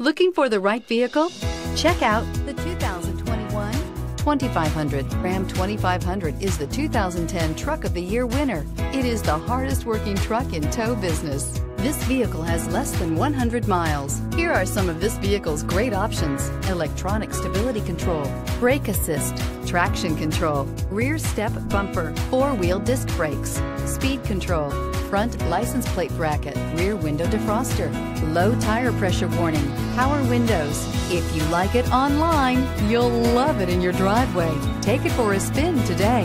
Looking for the right vehicle? Check out the 2021 2500. Ram 2500 is the 2010 Truck of the Year winner. It is the hardest working truck in tow business. This vehicle has less than 100 miles. Here are some of this vehicle's great options. Electronic stability control, brake assist, traction control, rear step bumper, four-wheel disc brakes, speed control, front license plate bracket, rear window defroster, low tire pressure warning, power windows. If you like it online, you'll love it in your driveway. Take it for a spin today.